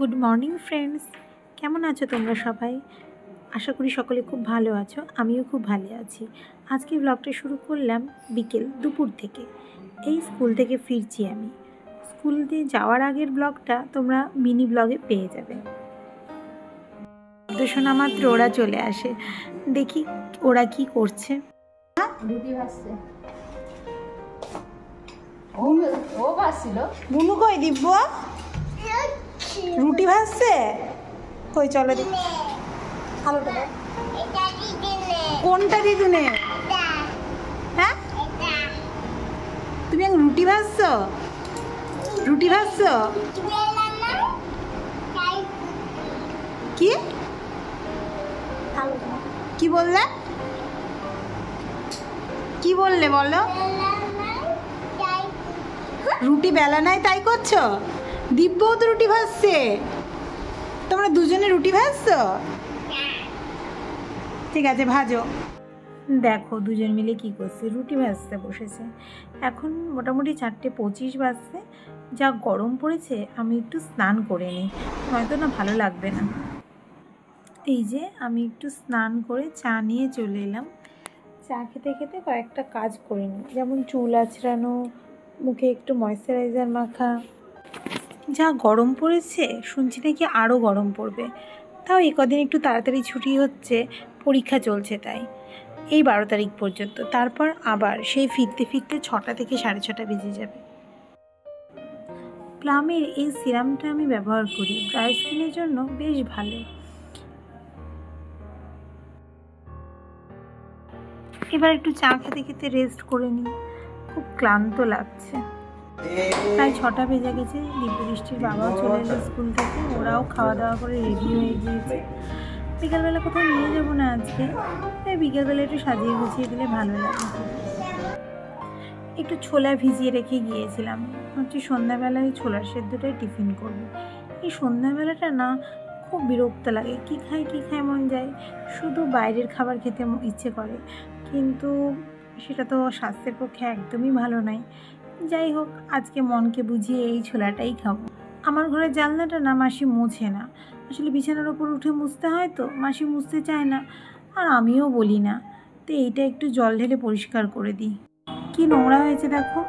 Good morning friends কেমন আছো তোমরা সবাই? আশা করি সকলে খুব ভালো আছো আমিও খুব ভালো আছি। আজকে ব্লগটা শুরু করলাম বিকেল দুপুর থেকে। এই স্কুল থেকে ফিরছি আমি। স্কুল দিয়ে যাওয়ার আগের ব্লগটা তোমরা মিনি ব্লগে পেয়ে যাবে। শোনা মাত্র ওরা চলে আসে। দেখি ওরা কি করছে। ও ও ভাজছিল বুনু কই দিব্য? রুটি ভাজছে? কই, চলো দেখি। কোনটা দিদুনে হ্যাঁ? তুমি রুটি ভাজছো? রুটি ভাজছো? কি? কি বললে? কি বললে বলো? রুটি বেলা নাই তাই করছ? দিব্যও তো রুটি ভাজছে। তোমরা দুজনে রুটি ভাজছো? ঠিক আছে, ভাজো। দেখো, দুজন মিলে কি করছে? রুটি ভাজতে বসেছে। এখন মোটামুটি চারটে পঁচিশ বাজছে। যা গরম পড়েছে, আমি একটু স্নান করে নিই। নয়তো না ভালো লাগবে না। এই যে, আমি একটু স্নান করে চা নিয়ে চলে এলাম। চা খেতে খেতে কয়েকটা কাজ করে নিই। যেমন চুল আঁচড়ানো মুখে একটু ময়শ্চারাইজার মাখা যা গরম পড়েছে, শুনছি নাকি আরও গরম পড়বে। তাও এ কদিন একটু তাড়াতাড়ি ছুটি হচ্ছে, পরীক্ষা চলছে তাই। এই বারো তারিখ পর্যন্ত, তারপর আবার সেই ফিরতে ফিরতে ছটা থেকে সাড়ে ছটা বেজে যাবে। প্লামের এই সিরামটা আমি ব্যবহার করি ড্রাই স্কিনের জন্য বেশ ভালো। এবার একটু চা খেতে খেতে রেস্ট করে নিই। খুব ক্লান্ত লাগছে। প্রায় ছটা বেজে গেছে। দিব্য বৃষ্টির বাবাও চলে এলো স্কুল থেকে। ওরাও খাওয়া দাওয়া করে রেডি হয়ে গিয়েছে। বিকালবেলা কোথাও নিয়ে যাব না আজকে। তাই বিকেলবেলা একটু সাজিয়ে গুছিয়ে দিলে ভালো লাগে। একটু ছোলা ভিজিয়ে রেখে গিয়েছিলাম। হচ্ছে সন্ধ্যাবেলায় ছোলার সেদ্ধটাই টিফিন করব। এই সন্ধ্যাবেলাটা না, খুব বিরক্ত লাগে। কী খাই কী খাই মন যায়। শুধু বাইরের খাবার খেতে ইচ্ছে করে। কিন্তু সেটা তো স্বাস্থ্যের পক্ষে একদমই ভালো নয়। যাই হোক, আজকে মনকে বুঝিয়ে এই ছোলাটাই খাব। আমার ঘরের জানলাটা না, মাসি মুছে না। আসলে বিছানার ওপর উঠে মুছতে হয় তো, মাসি মুছতে চায় না, আর আমিও বলি না। তো এইটা একটু জল ঢেলে পরিষ্কার করে দিই। কি নোংরা হয়েছে দেখো।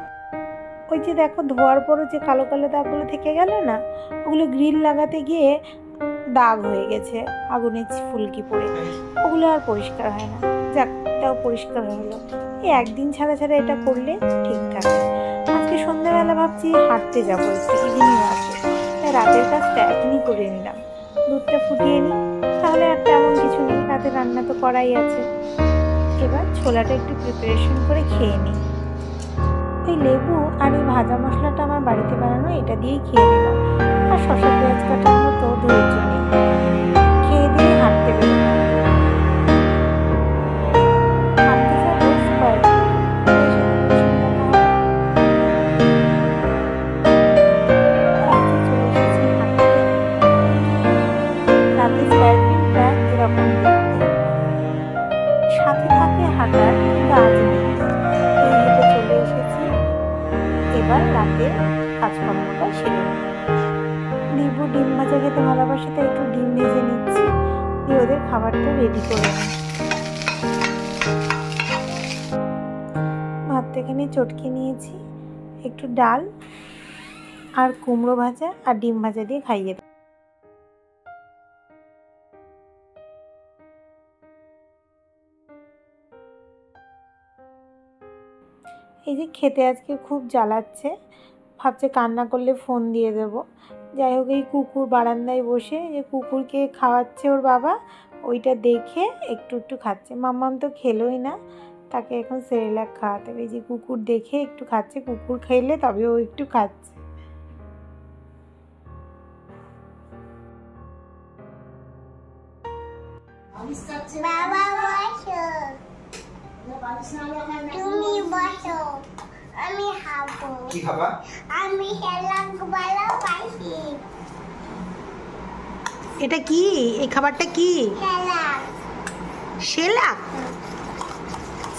ওই যে দেখো, ধোয়ার পরও যে কালো কালো দাগগুলো থেকে গেল না, ওগুলো গ্রিল লাগাতে গিয়ে দাগ হয়ে গেছে, আগুনের ফুলকি পড়ে। ওগুলো আর পরিষ্কার হয় না। যাক, এটাও পরিষ্কার হলো একদিন ছাড়া ছাড়া এটা করলে ঠিকঠাক আজকে সন্ধ্যাবেলা ভাবছি হাঁটতে যাব একটু ইভিনিং আছে তাই রাতের কাজটা এখনই করে নিলাম। দুধটা ফুটিয়ে নিই, তাহলে আর তেমন কিছু নেই, রাতে রান্না তো করাই আছে। এবার ছোলাটা একটু প্রিপারেশন করে খেয়ে নিই। ওই লেবু আর ওই ভাজা মশলাটা আমার বাড়িতে বানানো, এটা দিয়েই খেয়ে নিলাম। আর শশা পেঁয়াজ কাটার মতো ধৈর্য নেই। লিবু ডিম ভাজা খেতে ভালোবাসে, তাই একটু ডিম ভেজে নিচ্ছি। দিয়ে ওদের খাবারটা রেডি করে নিই। ভাত এখানে চটকে নিয়েছি। একটু ডাল আর কুমড়ো ভাজা আর ডিম ভাজা দিয়ে খাইয়ে এই যে খেতে আজকে খুব জ্বালাচ্ছে, ভাবছে কান্না করলে ফোন দিয়ে দেব। যাই হোক, এই কুকুর বারান্দায় বসে যে কুকুরকে খাওয়াচ্ছে ওর বাবা, ওইটা দেখে একটু একটু খাচ্ছে। মাম্মাম তো খেলোই না, তাকে এখন সেরেলাক খাওয়াতে। হবে যে কুকুর দেখে একটু খাচ্ছে, কুকুর খেলে তবে ও একটু খাচ্ছে। বাবা বসো। তুমি বসো। আমি খাব। কি খাবা? আমি ভালোবাসি এটা কি? এই খাবারটা কি? সেলাক।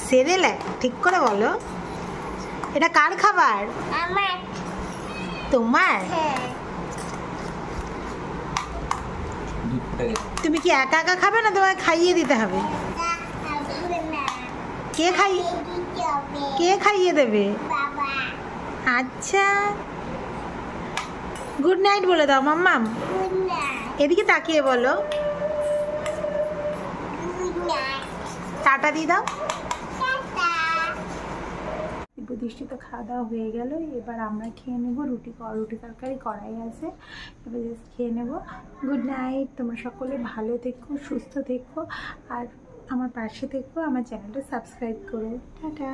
সেরেলাক ঠিক করে বলো। এটা কার খাবার? আমার। তোমার? হ্যাঁ। তুমি কি একা একা খাবে না তোমায় খাইয়ে দিতে হবে? কে খাই কে খাইয়ে দেবে? আচ্ছা। গুড নাইট বলে দাও মাম্মাম। এদিকে তাকিয়ে বলো। টাটা দিয়ে দাও। প্রতিষ্ঠিত খাওয়া দাওয়া হয়ে গেল এবার আমরা খেয়ে নেব রুটি রুটি তরকারি কড়াই আছে। এবার জাস্ট খেয়ে নেব। গুড নাইট তোমরা সকলে ভালো থেকো সুস্থ থেকো আর আমার পাশে থেকো আমার চ্যানেলটা সাবস্ক্রাইব করো। টাটা।